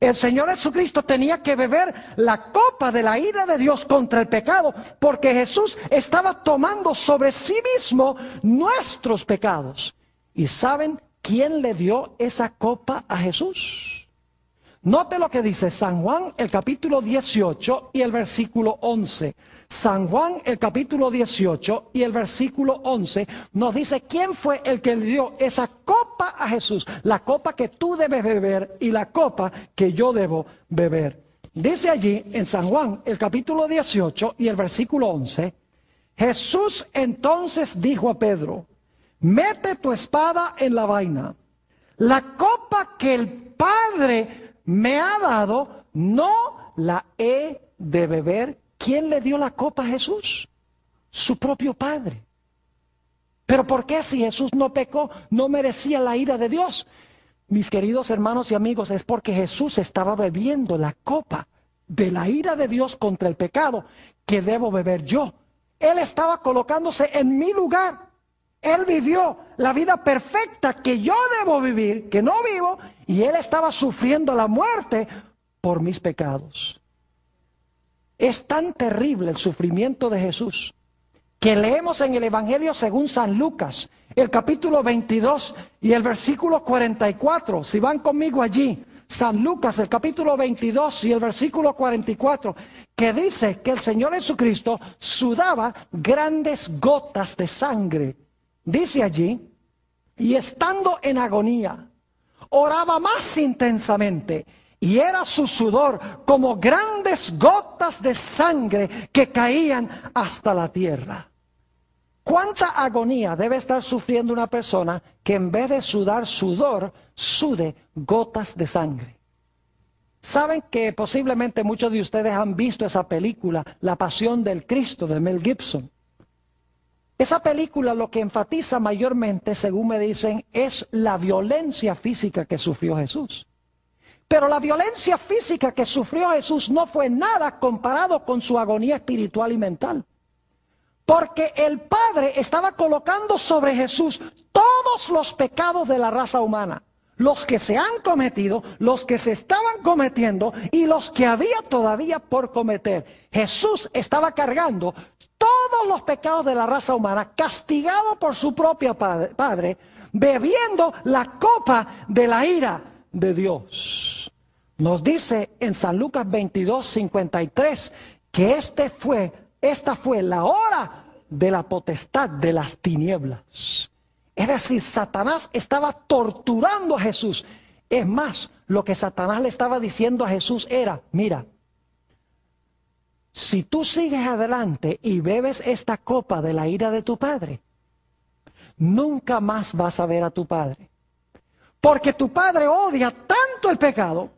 El Señor Jesucristo tenía que beber la copa de la ira de Dios contra el pecado, porque Jesús estaba tomando sobre sí mismo nuestros pecados. ¿Y saben quién le dio esa copa a Jesús? Note lo que dice San Juan, el capítulo 18 y el versículo 11. San Juan, el capítulo 18 y el versículo 11 nos dice quién fue el que le dio esa copa a Jesús, la copa que tú debes beber y la copa que yo debo beber. Dice allí en San Juan, el capítulo 18 y el versículo 11, Jesús entonces dijo a Pedro, mete tu espada en la vaina. La copa que el Padre me ha dado, no la he de beber ¿Quién le dio la copa a Jesús? Su propio Padre. Pero ¿por qué si Jesús no pecó, no merecía la ira de Dios? Mis queridos hermanos y amigos, es porque Jesús estaba bebiendo la copa de la ira de Dios contra el pecado que debo beber yo. Él estaba colocándose en mi lugar. Él vivió la vida perfecta que yo debo vivir, que no vivo, y él estaba sufriendo la muerte por mis pecados. Es tan terrible el sufrimiento de Jesús que leemos en el Evangelio según San Lucas, el capítulo 22 y el versículo 44. Si van conmigo allí, San Lucas, el capítulo 22 y el versículo 44, que dice que el Señor Jesucristo sudaba grandes gotas de sangre. Dice allí, y estando en agonía, oraba más intensamente y era su sudor como grandes gotas de sangre que caían hasta la tierra. ¿Cuánta agonía debe estar sufriendo una persona que en vez de sudar sudor, sude gotas de sangre? Saben que posiblemente muchos de ustedes han visto esa película, La Pasión del Cristo, de Mel Gibson. Esa película lo que enfatiza mayormente, según me dicen, es la violencia física que sufrió Jesús. Pero la violencia física que sufrió Jesús no fue nada comparado con su agonía espiritual y mental. Porque el Padre estaba colocando sobre Jesús todos los pecados de la raza humana. Los que se han cometido, los que se estaban cometiendo y los que había todavía por cometer. Jesús estaba cargando todos los pecados de la raza humana, castigado por su propio Padre, bebiendo la copa de la ira de Dios. Nos dice en San Lucas 22, 53 que este fue, esta fue la hora de la potestad de las tinieblas. Es decir, Satanás estaba torturando a Jesús. Es más, lo que Satanás le estaba diciendo a Jesús era, mira, si tú sigues adelante y bebes esta copa de la ira de tu padre, nunca más vas a ver a tu padre. Porque tu padre odia tanto el pecado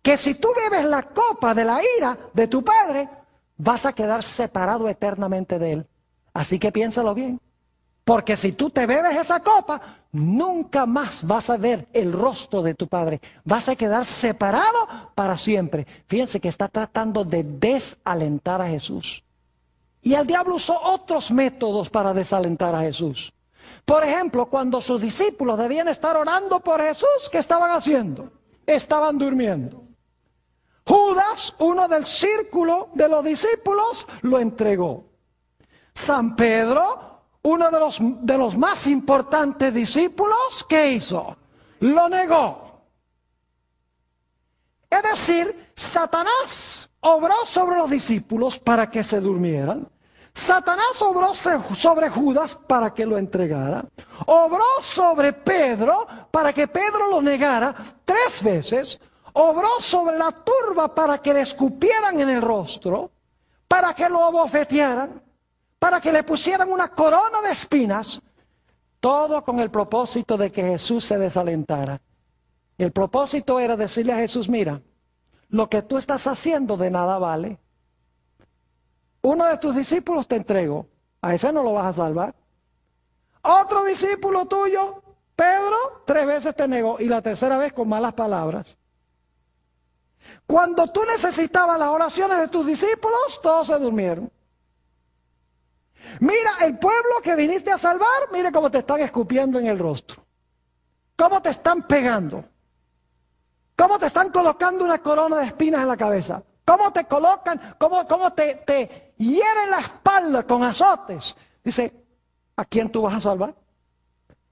que si tú bebes la copa de la ira de tu padre, vas a quedar separado eternamente de él. Así que piénsalo bien. Porque si tú te bebes esa copa, nunca más vas a ver el rostro de tu padre. Vas a quedar separado para siempre. Fíjense que está tratando de desalentar a Jesús. Y el diablo usó otros métodos para desalentar a Jesús. Por ejemplo, cuando sus discípulos debían estar orando por Jesús, ¿qué estaban haciendo? Estaban durmiendo. Judas, uno del círculo de los discípulos, lo entregó. San Pedro, uno de los, de los más importantes discípulos, ¿qué hizo? Lo negó. Es decir, Satanás obró sobre los discípulos para que se durmieran. Satanás obró sobre Judas para que lo entregara. Obró sobre Pedro para que Pedro lo negara tres veces. Obró sobre la turba para que le escupieran en el rostro, para que lo abofetearan, para que le pusieran una corona de espinas. Todo con el propósito de que Jesús se desalentara. El propósito era decirle a Jesús, mira, lo que tú estás haciendo de nada vale. Uno de tus discípulos te entrego, a ese no lo vas a salvar. Otro discípulo tuyo, Pedro, tres veces te negó y la tercera vez con malas palabras. Cuando tú necesitabas las oraciones de tus discípulos, todos se durmieron. Mira, el pueblo que viniste a salvar, mire cómo te están escupiendo en el rostro. Cómo te están pegando. Cómo te están colocando una corona de espinas en la cabeza. Cómo te colocan, cómo, cómo te, te hieren la espalda con azotes. Dice, ¿a quién tú vas a salvar?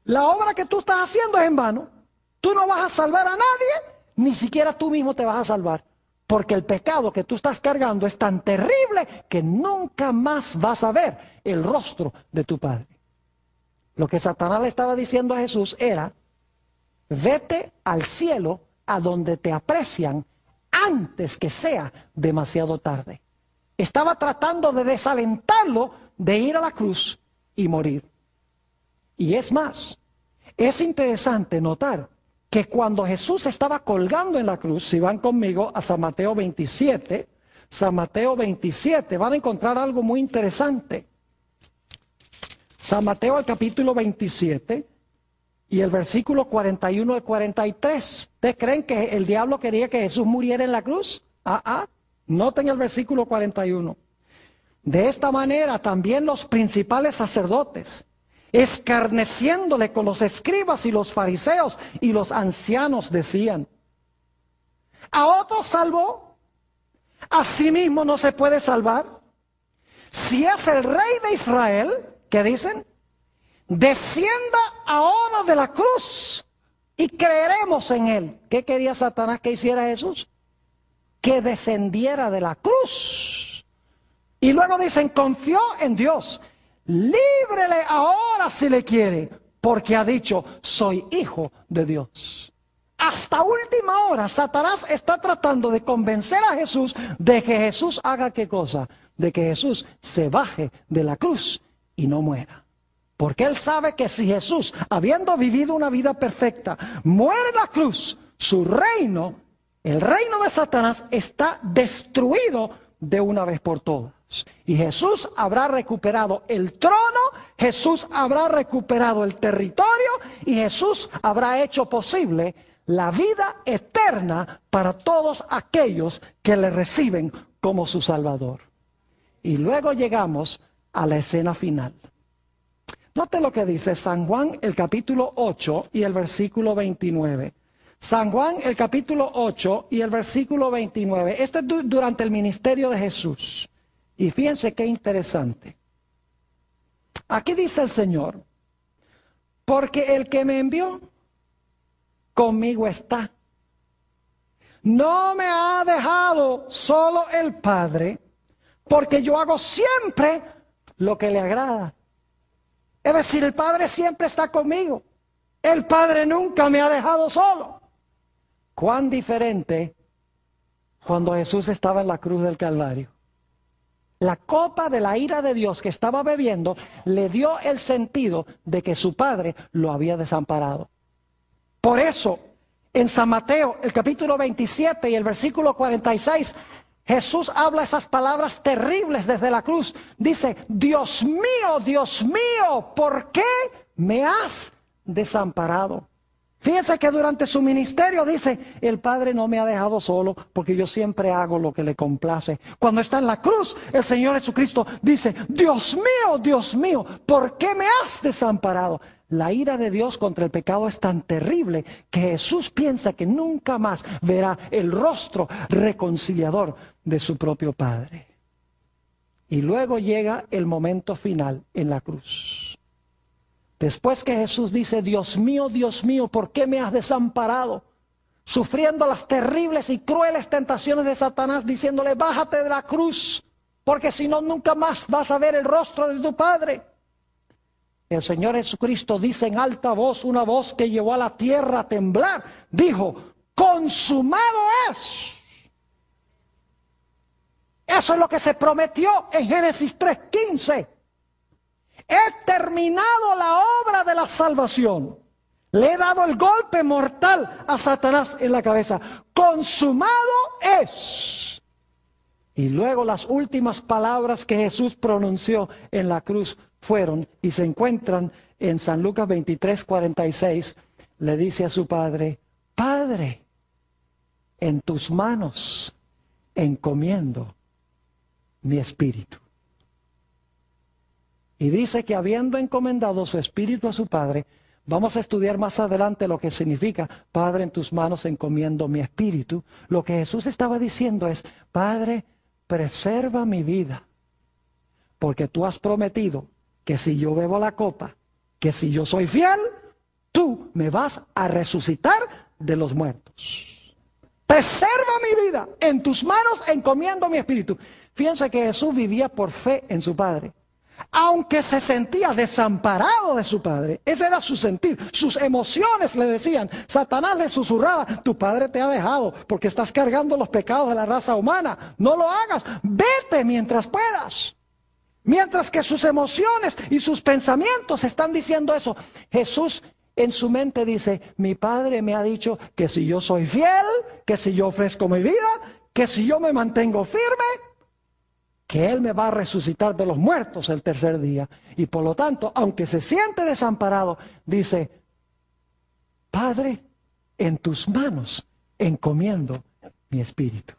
La obra que tú estás haciendo es en vano. Tú no vas a salvar a nadie, ni siquiera tú mismo te vas a salvar. Porque el pecado que tú estás cargando es tan terrible que nunca más vas a ver el rostro de tu Padre. Lo que Satanás le estaba diciendo a Jesús era, vete al cielo a donde te aprecian antes que sea demasiado tarde. Estaba tratando de desalentarlo de ir a la cruz y morir. Y es más, es interesante notar que cuando Jesús estaba colgando en la cruz, si van conmigo a San Mateo 27, San Mateo 27, van a encontrar algo muy interesante. San Mateo el capítulo 27 y el versículo 41 al 43. ¿Ustedes creen que el diablo quería que Jesús muriera en la cruz? Ah, ah. Noten el versículo 41. De esta manera también los principales sacerdotes escarneciéndole con los escribas y los fariseos y los ancianos decían, a otros salvó, a sí mismo no se puede salvar. Si es el rey de Israel, ¿qué dicen? Descienda ahora de la cruz y creeremos en él. ¿Qué quería Satanás que hiciera Jesús? Que descendiera de la cruz. Y luego dicen, confió en Dios líbrele ahora si le quiere, porque ha dicho, soy hijo de Dios. Hasta última hora, Satanás está tratando de convencer a Jesús de que Jesús haga qué cosa, de que Jesús se baje de la cruz y no muera. Porque él sabe que si Jesús, habiendo vivido una vida perfecta, muere en la cruz, su reino, el reino de Satanás, está destruido de una vez por todas. Y Jesús habrá recuperado el trono, Jesús habrá recuperado el territorio y Jesús habrá hecho posible la vida eterna para todos aquellos que le reciben como su Salvador. Y luego llegamos a la escena final. Note lo que dice San Juan el capítulo 8 y el versículo 29. San Juan el capítulo 8 y el versículo 29. Esto es durante el ministerio de Jesús. Y fíjense qué interesante. Aquí dice el Señor, porque el que me envió conmigo está. No me ha dejado solo el Padre, porque yo hago siempre lo que le agrada. Es decir, el Padre siempre está conmigo. El Padre nunca me ha dejado solo. Cuán diferente cuando Jesús estaba en la cruz del Calvario. La copa de la ira de Dios que estaba bebiendo le dio el sentido de que su padre lo había desamparado. Por eso, en San Mateo, el capítulo 27 y el versículo 46, Jesús habla esas palabras terribles desde la cruz. Dice, Dios mío, Dios mío, ¿por qué me has desamparado? Fíjense que durante su ministerio dice, el Padre no me ha dejado solo porque yo siempre hago lo que le complace. Cuando está en la cruz, el Señor Jesucristo dice, Dios mío, Dios mío, ¿por qué me has desamparado? La ira de Dios contra el pecado es tan terrible que Jesús piensa que nunca más verá el rostro reconciliador de su propio Padre. Y luego llega el momento final en la cruz. Después que Jesús dice, Dios mío, Dios mío, ¿por qué me has desamparado? sufriendo las terribles y crueles tentaciones de Satanás, diciéndole, bájate de la cruz, porque si no, nunca más vas a ver el rostro de tu Padre. El Señor Jesucristo dice en alta voz, una voz que llevó a la tierra a temblar, dijo, consumado es. Eso es lo que se prometió en Génesis 3.15. He terminado la obra de la salvación. Le he dado el golpe mortal a Satanás en la cabeza. Consumado es. Y luego las últimas palabras que Jesús pronunció en la cruz fueron y se encuentran en San Lucas 23, 46. Le dice a su padre, Padre, en tus manos encomiendo mi espíritu. Y dice que habiendo encomendado su espíritu a su Padre, vamos a estudiar más adelante lo que significa, Padre, en tus manos encomiendo mi espíritu. Lo que Jesús estaba diciendo es, Padre, preserva mi vida, porque tú has prometido que si yo bebo la copa, que si yo soy fiel, tú me vas a resucitar de los muertos. Preserva mi vida, en tus manos encomiendo mi espíritu. Fíjense que Jesús vivía por fe en su Padre. Aunque se sentía desamparado de su padre, ese era su sentir, sus emociones le decían, Satanás le susurraba, tu padre te ha dejado porque estás cargando los pecados de la raza humana, no lo hagas, vete mientras puedas. Mientras que sus emociones y sus pensamientos están diciendo eso, Jesús en su mente dice, mi padre me ha dicho que si yo soy fiel, que si yo ofrezco mi vida, que si yo me mantengo firme, que Él me va a resucitar de los muertos el tercer día. Y por lo tanto, aunque se siente desamparado, dice, Padre, en tus manos encomiendo mi espíritu.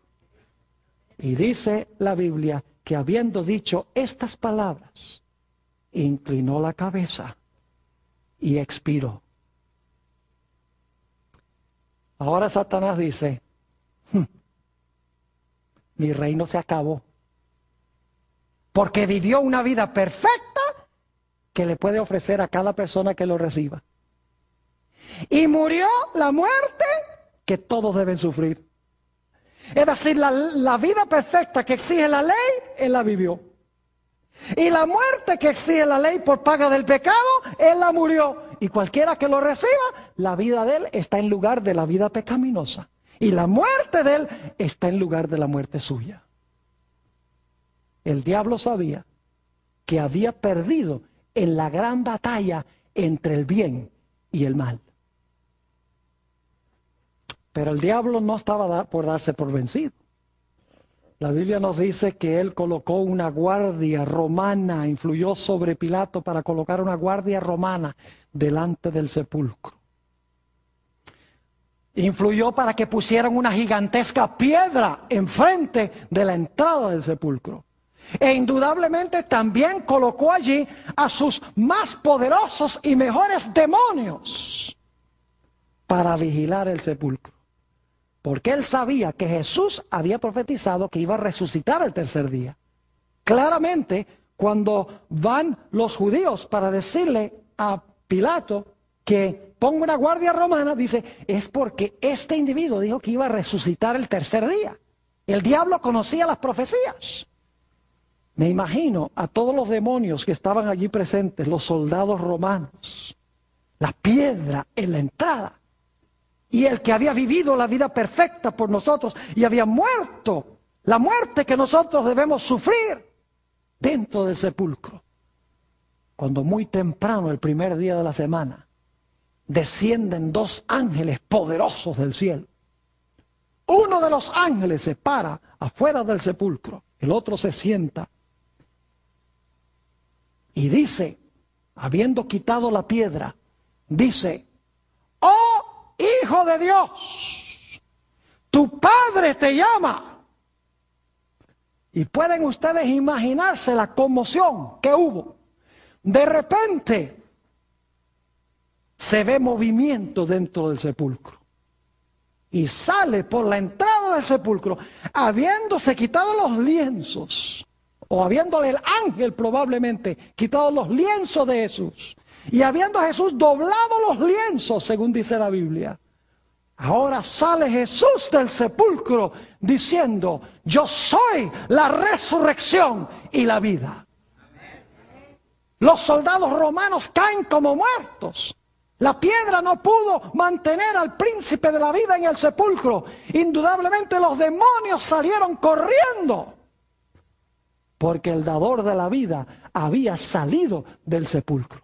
Y dice la Biblia que habiendo dicho estas palabras, inclinó la cabeza y expiró. Ahora Satanás dice, hmm, mi reino se acabó porque vivió una vida perfecta que le puede ofrecer a cada persona que lo reciba. Y murió la muerte que todos deben sufrir. Es decir, la, vida perfecta que exige la ley, Él la vivió. Y la muerte que exige la ley por paga del pecado, Él la murió. Y cualquiera que lo reciba, la vida de Él está en lugar de la vida pecaminosa. Y la muerte de Él está en lugar de la muerte suya. El diablo sabía que había perdido en la gran batalla entre el bien y el mal. Pero el diablo no estaba por darse por vencido. La Biblia nos dice que él colocó una guardia romana, influyó sobre Pilato para colocar una guardia romana delante del sepulcro. Influyó para que pusieran una gigantesca piedra enfrente de la entrada del sepulcro. E indudablemente también colocó allí a sus más poderosos y mejores demonios para vigilar el sepulcro. Porque él sabía que Jesús había profetizado que iba a resucitar el tercer día. Claramente, cuando van los judíos para decirle a Pilato que ponga una guardia romana, dice, es porque este individuo dijo que iba a resucitar el tercer día. El diablo conocía las profecías. Me imagino a todos los demonios que estaban allí presentes, los soldados romanos, la piedra en la entrada, y el que había vivido la vida perfecta por nosotros y había muerto, la muerte que nosotros debemos sufrir dentro del sepulcro. Cuando muy temprano, el primer día de la semana, descienden dos ángeles poderosos del cielo. Uno de los ángeles se para afuera del sepulcro, el otro se sienta y dice, habiendo quitado la piedra, dice, oh Hijo de Dios, tu Padre te llama. Y pueden ustedes imaginarse la conmoción que hubo. De repente se ve movimiento dentro del sepulcro. Y sale por la entrada del sepulcro, habiéndose quitado los lienzos o habiéndole el ángel probablemente quitado los lienzos de Jesús, y habiendo Jesús doblado los lienzos, según dice la Biblia, Ahora sale Jesús del sepulcro diciendo, yo soy la resurrección y la vida. Los soldados romanos caen como muertos. La piedra no pudo mantener al príncipe de la vida en el sepulcro. Indudablemente los demonios salieron corriendo. Porque el dador de la vida había salido del sepulcro.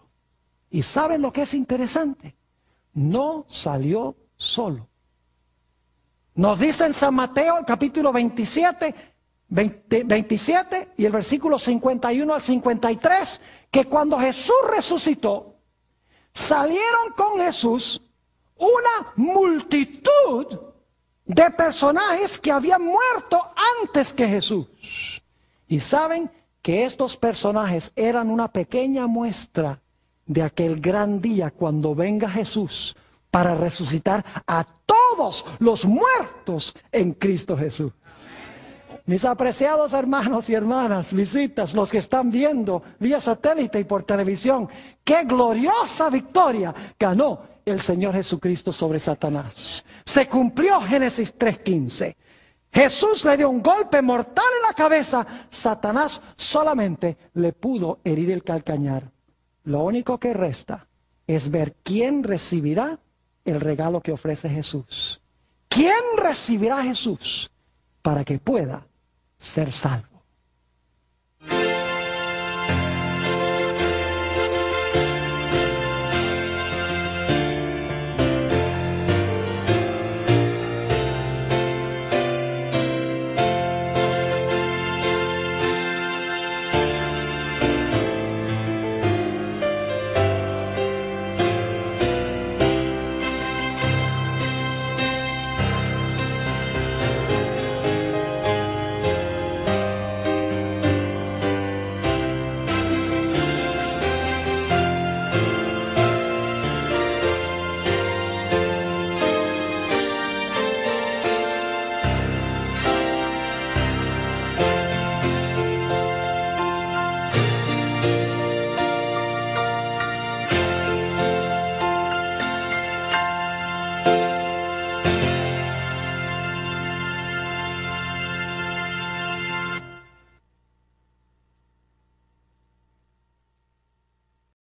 ¿Y saben lo que es interesante? No salió solo. Nos dice en San Mateo, el capítulo 27, 27 y el versículo 51 al 53, que cuando Jesús resucitó, salieron con Jesús una multitud de personajes que habían muerto antes que Jesús. Y saben que estos personajes eran una pequeña muestra de aquel gran día cuando venga Jesús para resucitar a todos los muertos en Cristo Jesús. Mis apreciados hermanos y hermanas, visitas, los que están viendo vía satélite y por televisión, qué gloriosa victoria ganó el Señor Jesucristo sobre Satanás. Se cumplió Génesis 3.15. Jesús le dio un golpe mortal en la cabeza. Satanás solamente le pudo herir el calcañar. Lo único que resta es ver quién recibirá el regalo que ofrece Jesús. ¿Quién recibirá a Jesús para que pueda ser salvo.